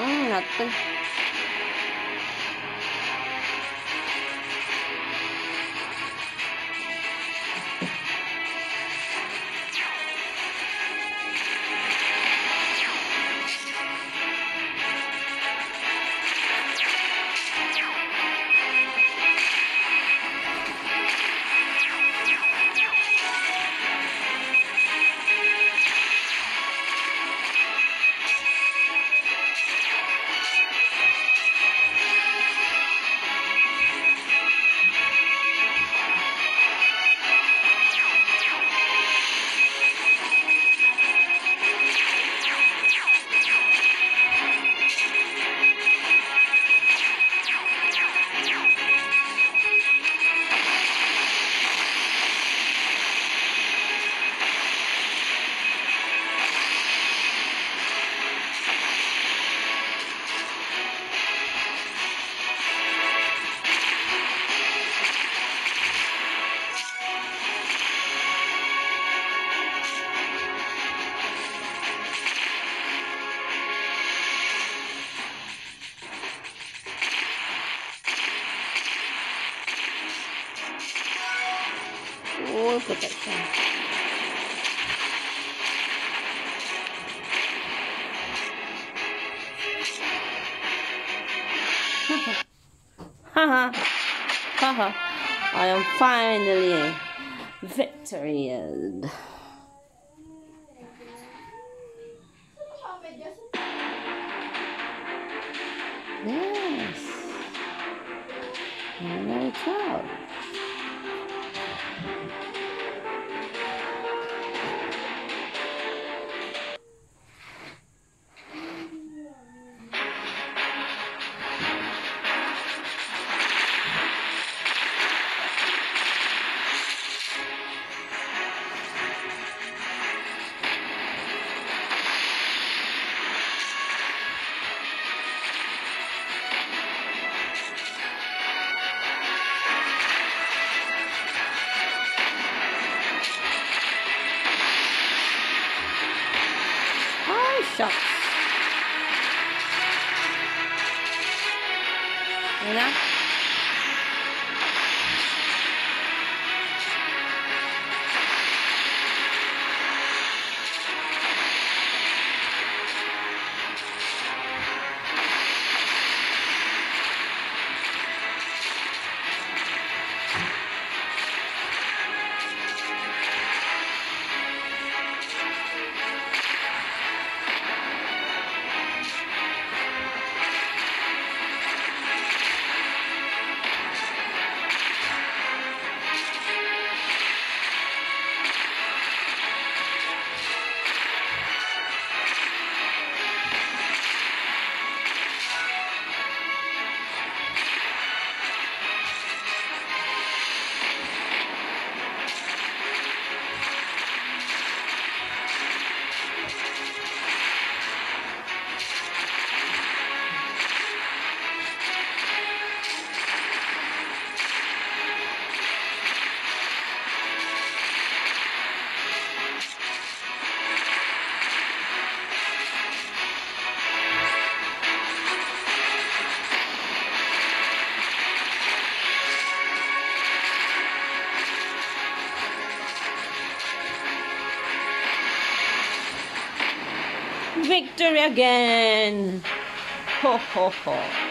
응, 나쁜. full protection. Haha. Haha. I am finally victorious. Yes. And I 你呢？Victory again! Ho ho ho.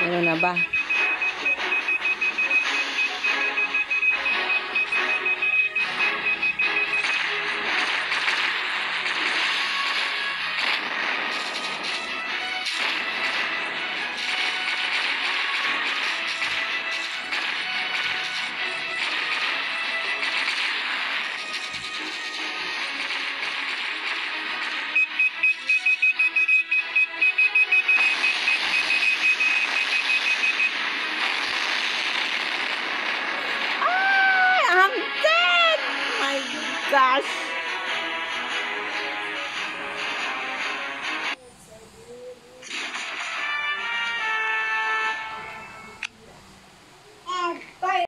Meron? Gosh!